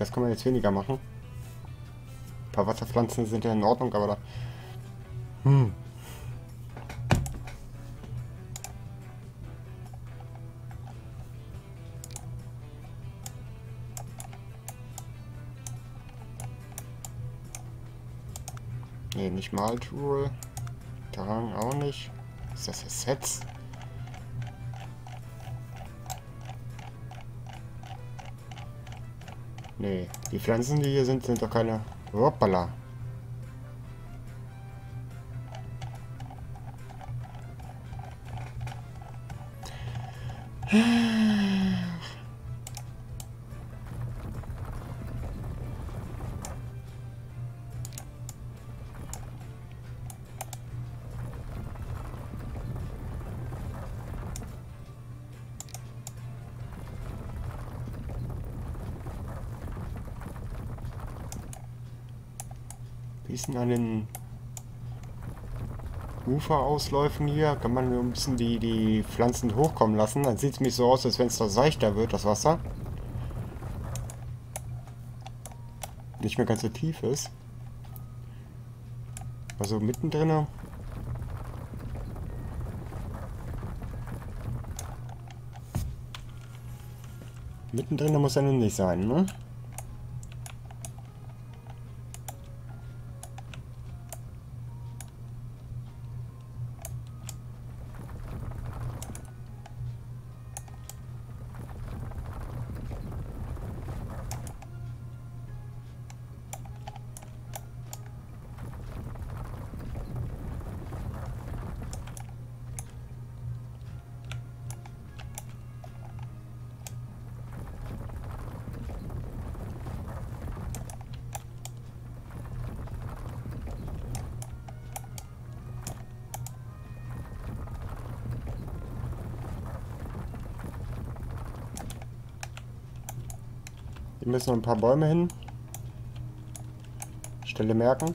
Das kann man jetzt weniger machen. Ein paar Wasserpflanzen sind ja in Ordnung, aber da... Hm. Ne, nicht mal Tool. Terrain auch nicht. Ist das Assets? Nee, die Pflanzen, die hier sind, sind doch keine... Hoppala. Bisschen an den Uferausläufen hier kann man ein bisschen die, die Pflanzen hochkommen lassen. Dann sieht es mich so aus, als wenn es da seichter wird, das Wasser. Nicht mehr ganz so tief ist. Also mittendrin. Mittendrin muss er nun nicht sein, ne? Müssen noch ein paar Bäume hin. Stelle merken.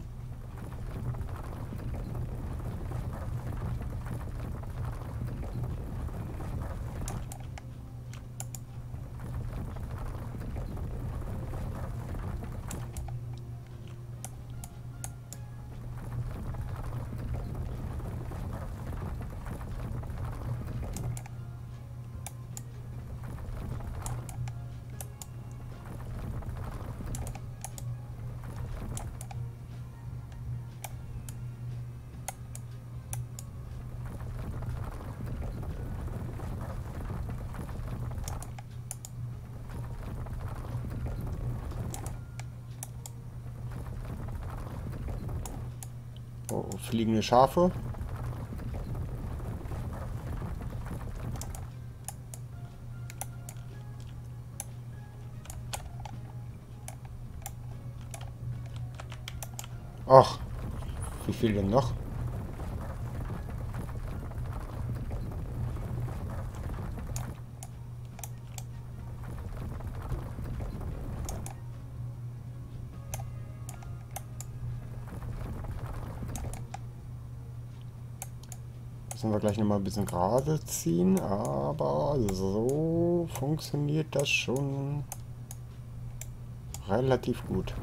Fliegende Schafe. Ach, wie viel denn noch? Müssen wir gleich nochmal ein bisschen gerade ziehen, aber so funktioniert das schon relativ gut.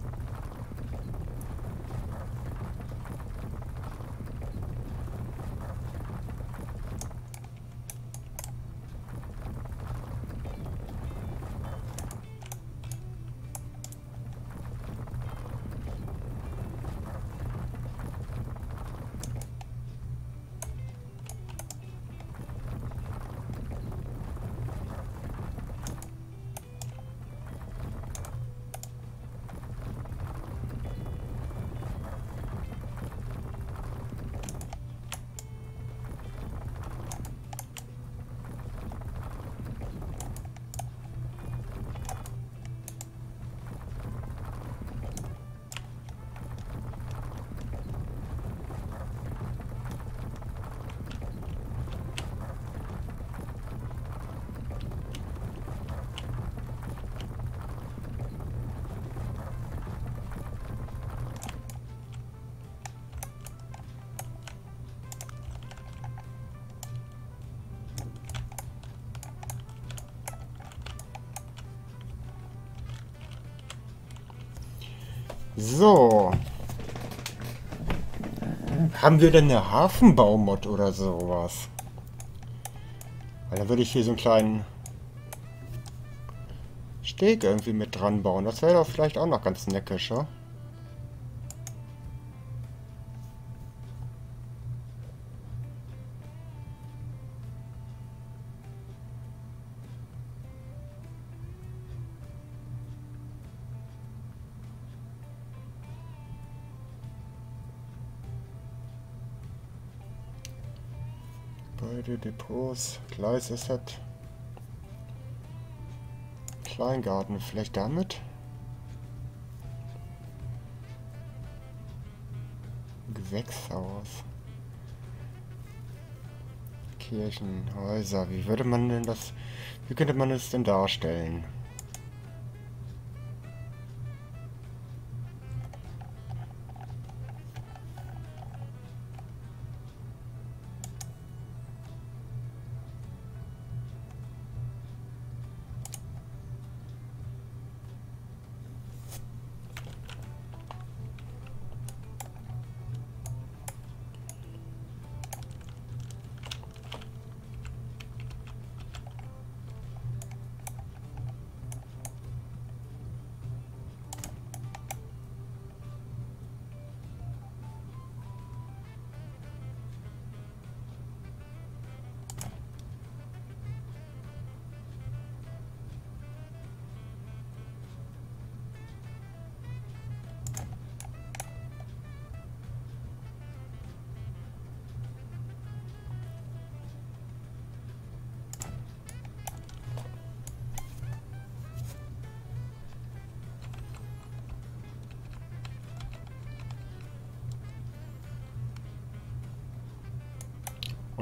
So. Haben wir denn eine Hafenbaumod oder sowas? Weil dann würde ich hier so einen kleinen Steg irgendwie mit dran bauen. Das wäre doch vielleicht auch noch ganz neckischer. Beide Depots, Gleis ist das. Kleingarten, vielleicht damit? Gewächshaus. Kirchenhäuser, wie würde man denn das, wie könnte man es denn darstellen?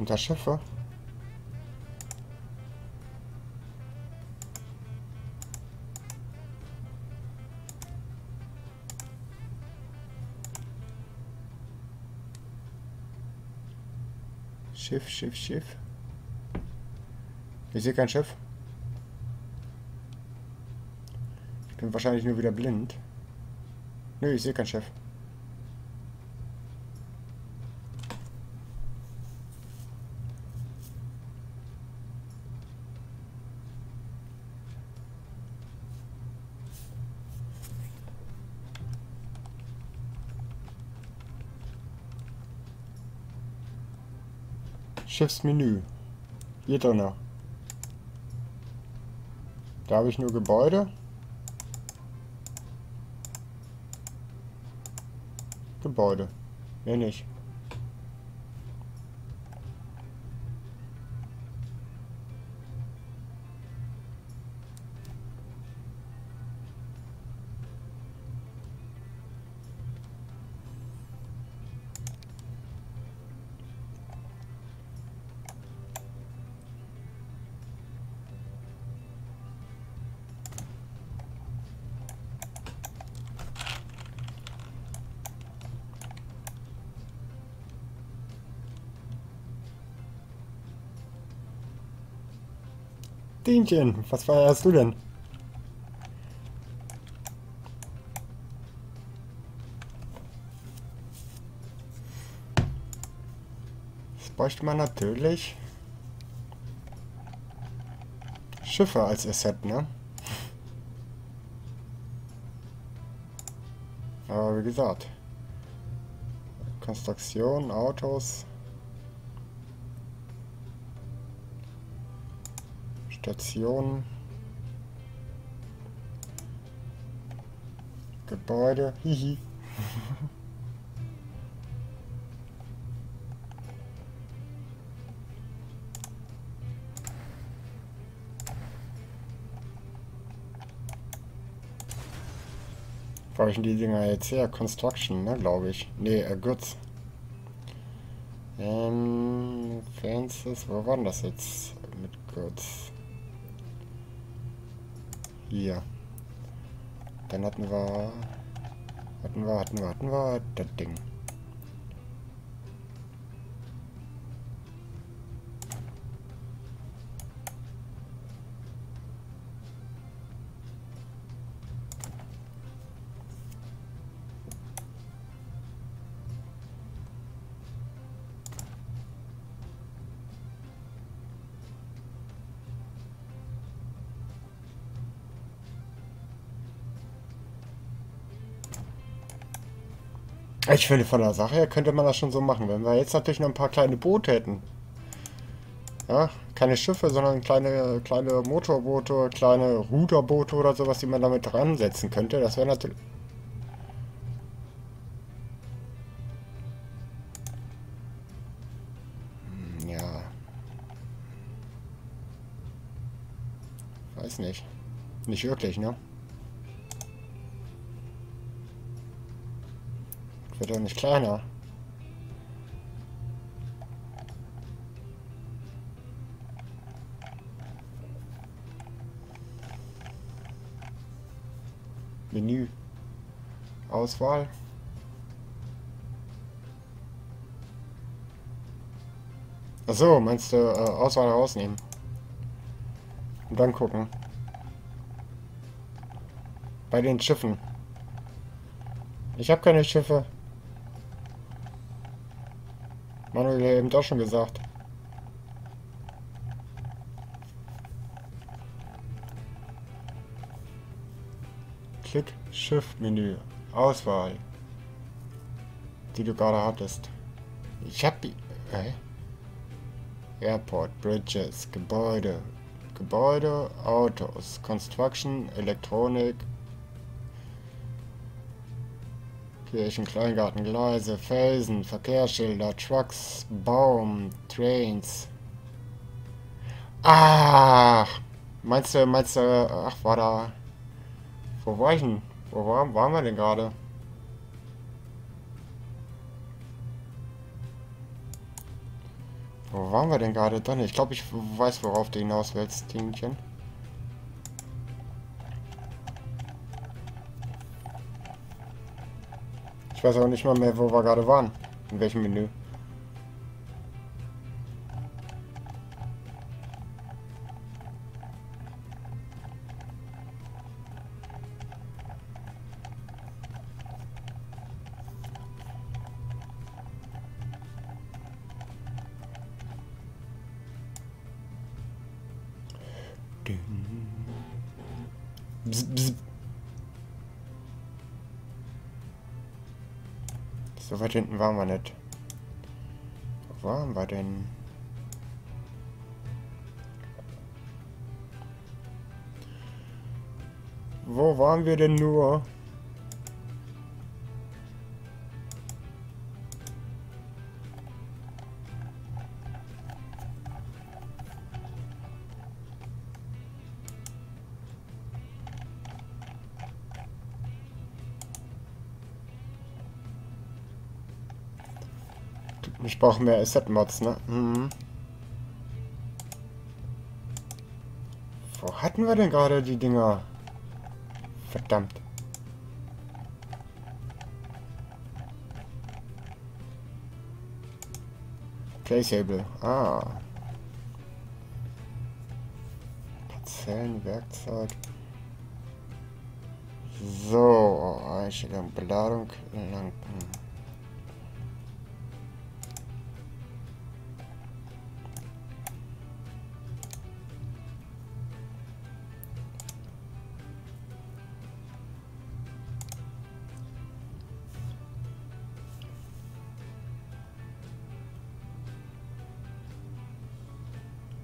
Unter Schiffe? Schiff, Schiff, Schiff. Ich sehe kein Schiff. Ich bin wahrscheinlich nur wieder blind. Nö, ich sehe kein Schiff. Schiffsmenü. Hier drin. Da habe ich nur Gebäude. Gebäude. Mehr nicht. Dinchen, was feierst du denn? Das bräuchte man natürlich. Schiffe als Asset, ne? Aber wie gesagt. Konstruktion, Autos. Station. Gebäude. Hihi. Ich die Dinger jetzt her? Construction, ne, glaube ich. Ne, äh, Goods. Ähm, Fences, wo waren das jetzt mit Goods? Hier. Dann hatten wir... Hatten wir, hatten wir, hatten wir das Ding. Ich finde, von der Sache her könnte man das schon so machen. Wenn wir jetzt natürlich noch ein paar kleine Boote hätten. Ja, keine Schiffe, sondern kleine, kleine Motorboote, kleine Ruderboote oder sowas, die man damit dran setzen könnte. Das wäre natürlich... Hm, ja. Weiß nicht. Nicht wirklich, ne? Doch nicht kleiner. Menü. Auswahl. Achso, meinst du äh, Auswahl rausnehmen? Und dann gucken. Bei den Schiffen. Ich habe keine Schiffe. Manuel hat eben doch schon gesagt. Klick Shift-Menü. Auswahl. Die du gerade hattest. Ich hab. Äh? Airport, Bridges, Gebäude. Gebäude, Autos, Construction, Elektronik, Kirchen, Kleingarten, Gleise, Felsen, Verkehrsschilder, Trucks, Baum, Trains. Ach! Meinst du, meinst du, ach, war da... Wo war ich denn? Wo war, waren wir denn gerade? Wo waren wir denn gerade dann? Ich glaube, ich weiß, worauf du hinaus willst, Dingchen. Ich weiß auch nicht mal mehr, wo wir gerade waren. In welchem Menü. Bzz, bzz. So weit hinten waren wir nicht. Wo waren wir denn? Wo waren wir denn nur? Ich brauche mehr Asset-Mods, ne? Mhm. Wo hatten wir denn gerade die Dinger? Verdammt. Placeable. Ah. Parzellen, Werkzeug. So, Einstellung, Beladung, Lampen.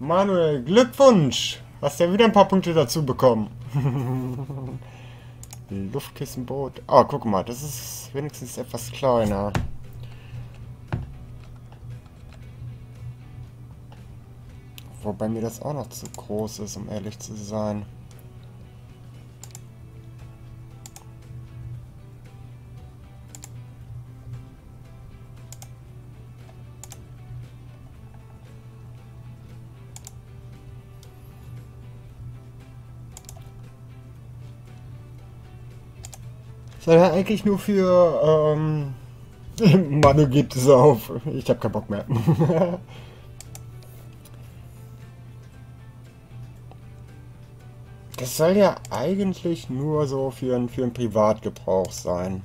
Manuel, Glückwunsch! Hast ja wieder ein paar Punkte dazu bekommen. Luftkissenboot. Ah, oh, guck mal, das ist wenigstens etwas kleiner. Wobei mir das auch noch zu groß ist, um ehrlich zu sein. Sondern eigentlich nur für, ähm, Manu gibt es auf. Ich habe keinen Bock mehr. das soll ja eigentlich nur so für, für einen Privatgebrauch sein.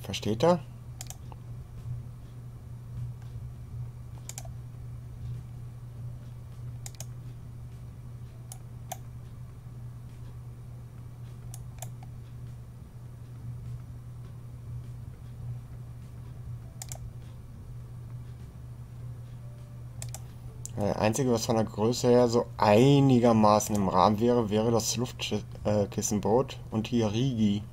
Versteht er? Das Einzige, was von der Größe her so einigermaßen im Rahmen wäre, wäre das Luftkissenboot und hier Rigi.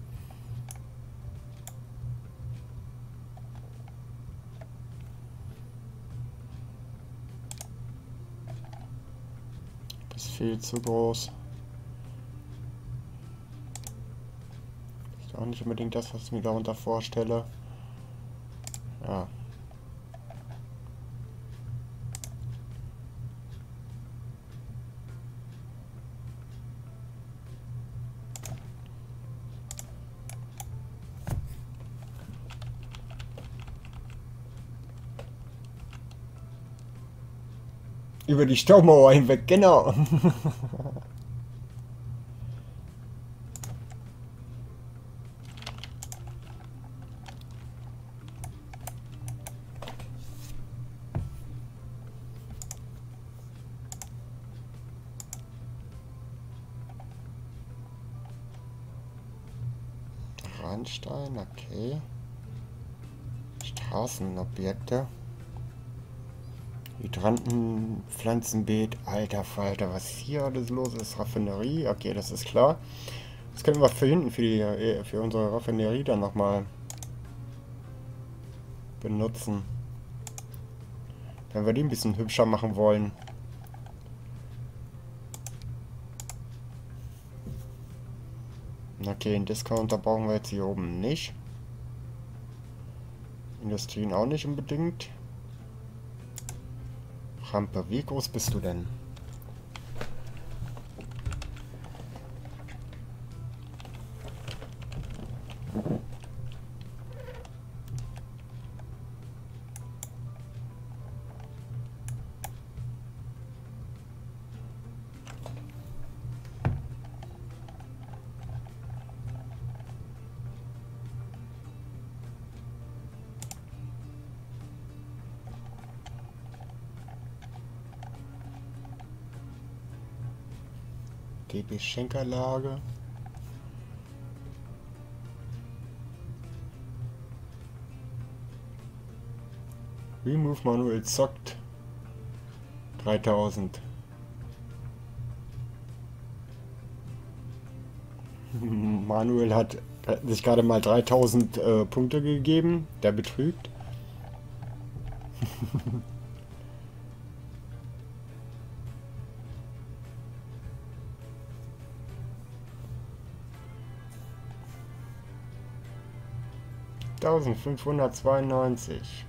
Das ist viel zu groß. Ist auch nicht unbedingt das, was ich mir darunter vorstelle. Ja. Über die Staumauer hinweg, genau. Randstein, okay. Straßenobjekte. Hydranten, Pflanzenbeet, alter Falter, was hier alles los ist, Raffinerie, okay, das ist klar. Das können wir für hinten, für, die, äh, für unsere Raffinerie dann nochmal benutzen. Wenn wir die ein bisschen hübscher machen wollen. Okay, einen Discounter brauchen wir jetzt hier oben nicht. Industrien auch nicht unbedingt. Rampe, wie groß bist du denn? DB Schenkerlage. Remove manuell zockt 3000. Manuel hat sich gerade mal 3000 äh, Punkte gegeben. Der betrügt. 1592.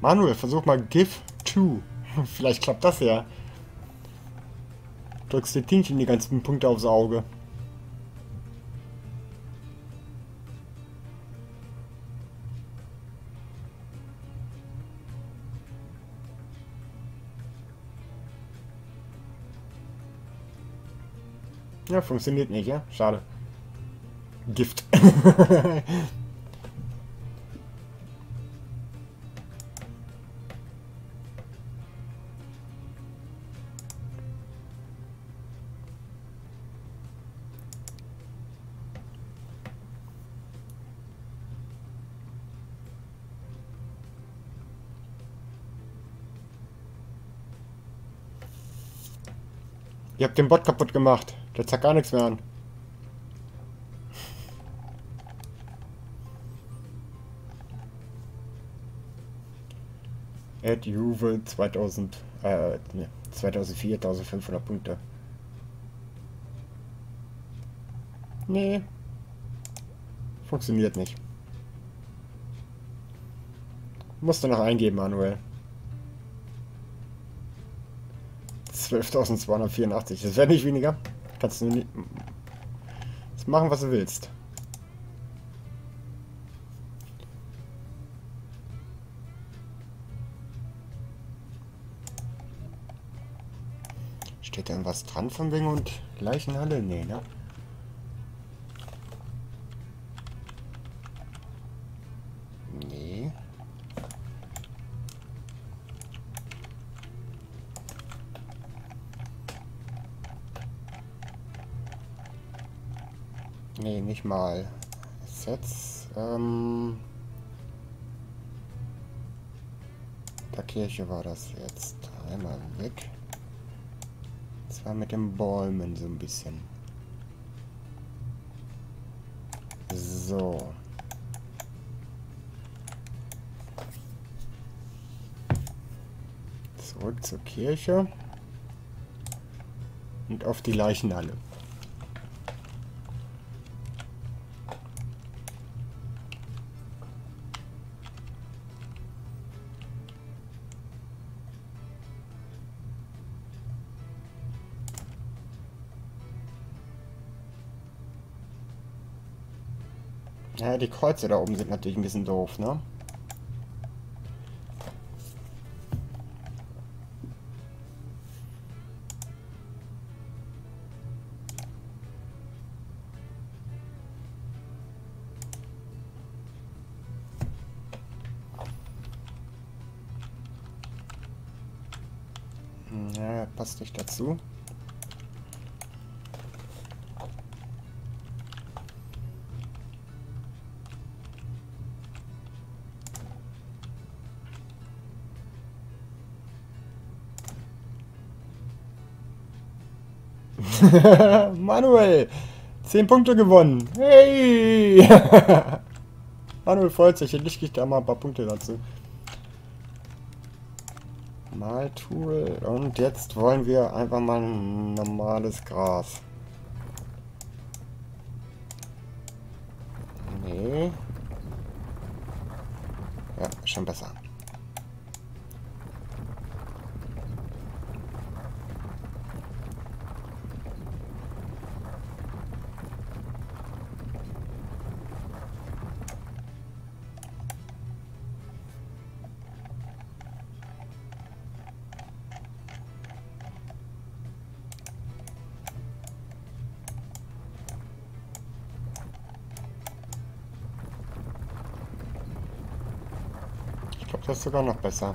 Manuel, versuch mal Give 2. Vielleicht klappt das ja. Drückst dir Tinchen die ganzen Punkte aufs Auge. Ja, funktioniert nicht, ja? Schade. Gift. Ihr habt den Bot kaputt gemacht. Der zeigt gar nichts mehr an. Ed Juve 2000, äh, ne, 2004, 1500 Punkte. Nee. Funktioniert nicht. Musst du noch eingeben, Manuel. 12.284. Das wäre nicht weniger. Kannst du nicht machen, was du willst. Steht da irgendwas dran von wegen und Leichenhalle? Nee, ne? Nicht mal. Sets. Ähm der Kirche war das jetzt. Einmal weg. Zwar mit den Bäumen so ein bisschen. So. Zurück zur Kirche. Und auf die Leichenhalle. Ja, die Kreuze da oben sind natürlich ein bisschen doof, ne? Ja, passt nicht dazu. Manuel! 10 Punkte gewonnen! Hey! Manuel freut sich, endlich kriegt er mal ein paar Punkte dazu. Maltool. Und jetzt wollen wir einfach mal ein normales Gras. Nee. Ja, schon besser. Sogar noch besser.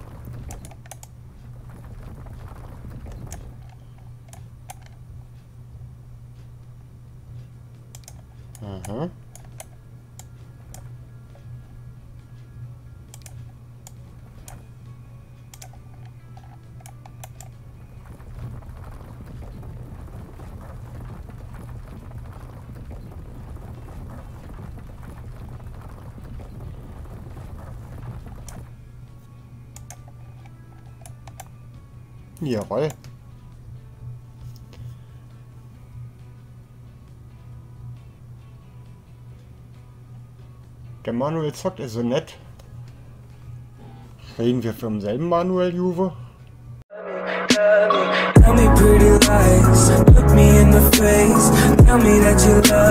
Jawohl. Der Manuel zockt ist so nett. Reden wir vom selben Manuel Juve? Tell me pretty lies, look me in the face, tell me that you love